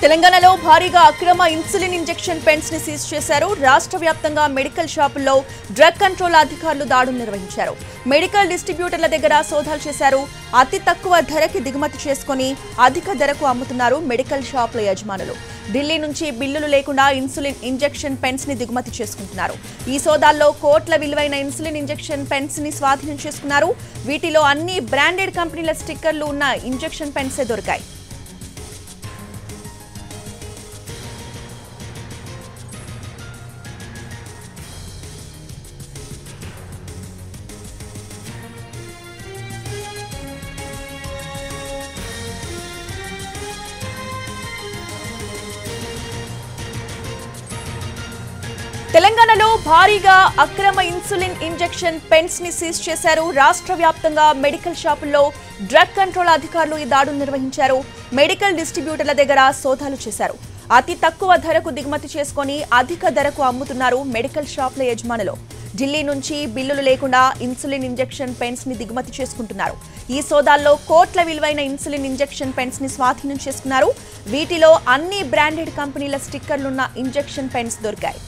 తెలంగాణలో భారీగా అక్రమ ఇన్సులిన్ ఇంజెక్షన్ పెన్స్ని సీజ్ చేశారు. రాష్ట్ర వ్యాప్తంగా మెడికల్ షాపుల్లో డ్రగ్ కంట్రోల్ అధికారులు దాడులు నిర్వహించారు. మెడికల్ డిస్ట్రిబ్యూటర్ల దగ్గర సోదాలు చేశారు. అతి తక్కువ ధరకి దిగుమతి చేసుకుని అధిక ధరకు అమ్ముతున్నారు మెడికల్ షాపుల యజమానులు. ఢిల్లీ నుంచి బిల్లులు లేకుండా ఇన్సులిన్ ఇంజెక్షన్ పెన్స్ని దిగుమతి చేసుకుంటున్నారు. ఈ సోదాల్లో కోట్ల విలువైన ఇన్సులిన్ ఇంజెక్షన్ పెన్స్ని స్వాధీనం చేసుకున్నారు. వీటిలో అన్ని బ్రాండెడ్ కంపెనీల స్టిక్కర్లు ఉన్న ఇంజెక్షన్ పెన్సే దొరికాయి. తెలంగాణలో భారీగా అక్రమ ఇన్సులిన్ ఇంజెక్షన్ పెన్స్ని సీజ్ చేశారు. రాష్ట్ర వ్యాప్తంగా మెడికల్ షాపుల్లో డ్రగ్ కంట్రోల్ అధికారులు ఈ దాడులు నిర్వహించారు. మెడికల్ డిస్ట్రిబ్యూటర్ల దగ్గర సోదాలు చేశారు. అతి తక్కువ ధరకు దిగుమతి చేసుకొని అధిక ధరకు అమ్ముతున్నారు మెడికల్ షాపుల యజమానులు. ఢిల్లీ నుంచి బిల్లులు లేకుండా ఇన్సులిన్ ఇంజెక్షన్ పెన్స్ని దిగుమతి చేసుకుంటున్నారు. ఈ సోదాల్లో కోట్ల విలువైన ఇన్సులిన్ ఇంజెక్షన్ పెన్స్ని స్వాధీనం చేసుకున్నారు. వీటిలో అన్ని బ్రాండెడ్ కంపెనీల స్టిక్కర్లున్న ఇంజెక్షన్ పెన్స్ దొరికాయి.